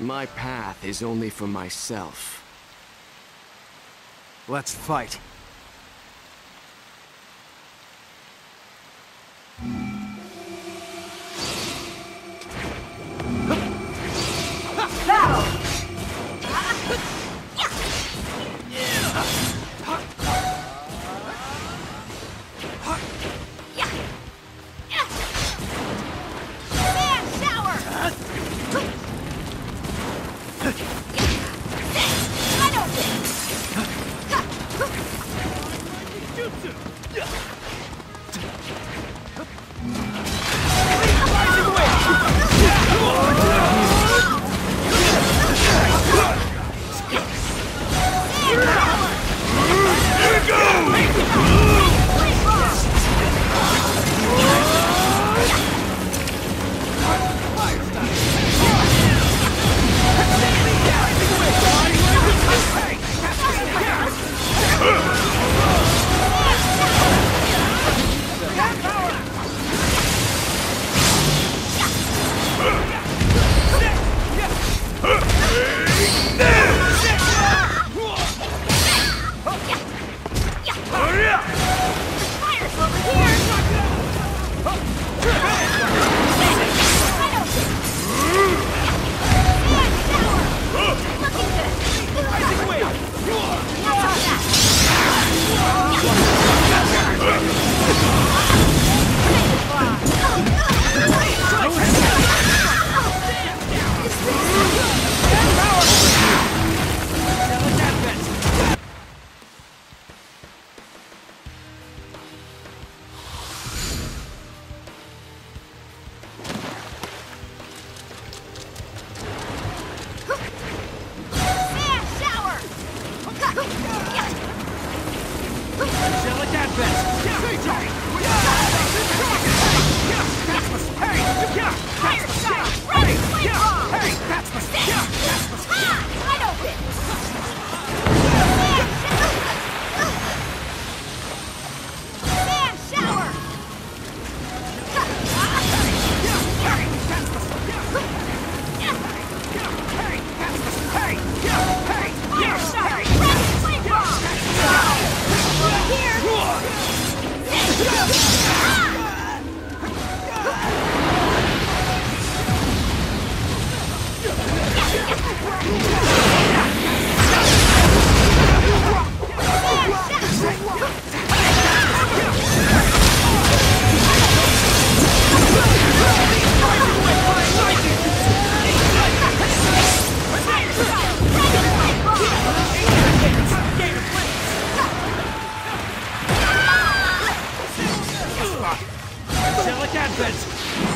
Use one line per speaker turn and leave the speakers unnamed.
My path is only for myself.
Let's fight. Battle! Whoa! Yeah! the advent!